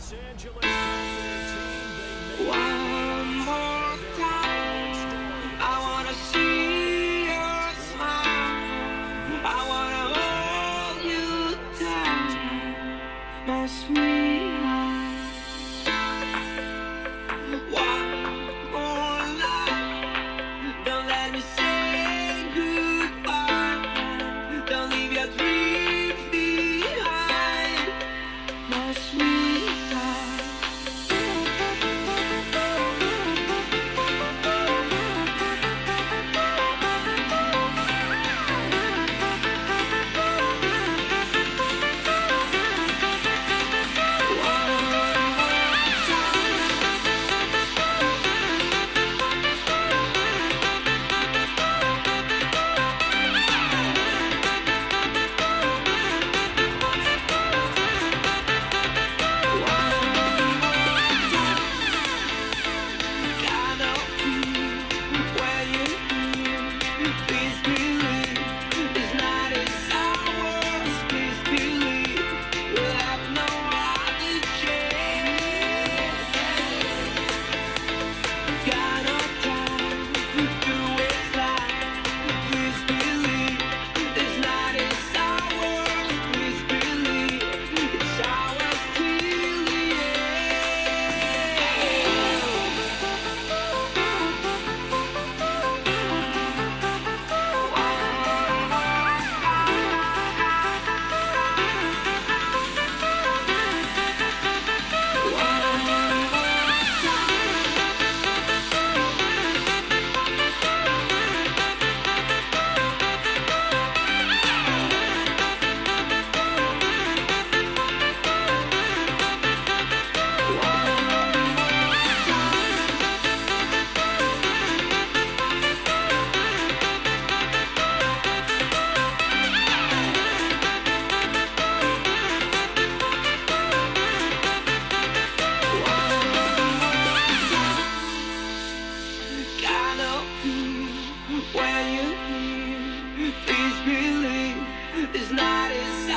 One more time. I wanna see your smile. I wanna hold you tight. When you hear, please believe it's not as